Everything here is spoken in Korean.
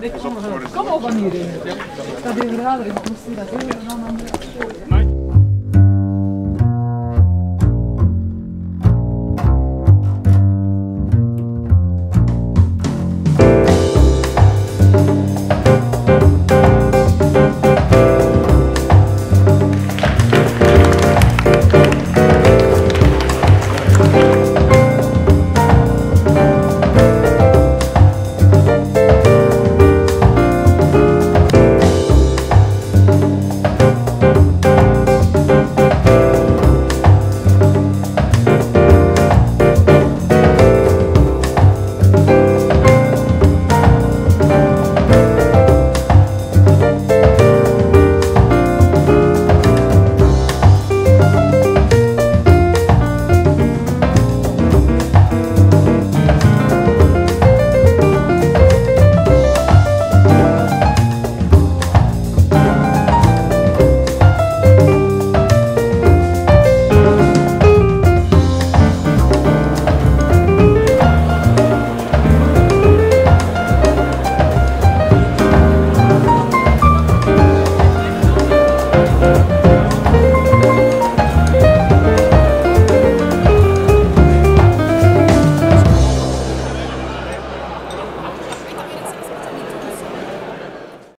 Det kommer, kommer over nyere. Da driver dere og koser dere.